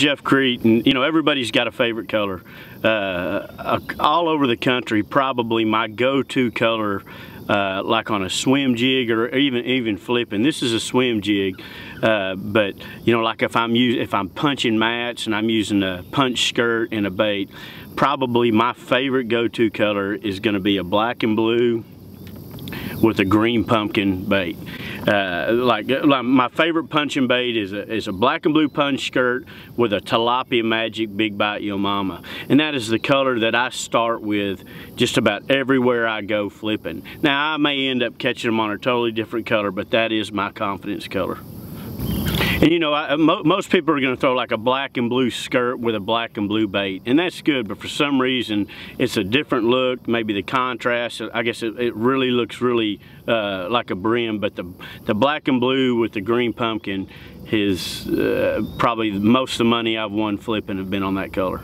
Jeff Kriet, and you know everybody's got a favorite color. Uh, all over the country, probably my go-to color, uh, like on a swim jig or even even flipping. This is a swim jig, uh, but you know, like if I'm using if I'm punching mats and I'm using a punch skirt and a bait, probably my favorite go-to color is going to be a black and blue with a green pumpkin bait. Uh, like, like, my favorite punching bait is a, is a black and blue punch skirt with a tilapia magic big bite Yomama. And that is the color that I start with just about everywhere I go flipping. Now I may end up catching them on a totally different color but that is my confidence color and you know, I, mo most people are going to throw like a black and blue skirt with a black and blue bait, and that's good, but for some reason, it's a different look, maybe the contrast, I guess it, it really looks really uh, like a brim, but the, the black and blue with the green pumpkin is uh, probably most of the money I've won flipping have been on that color.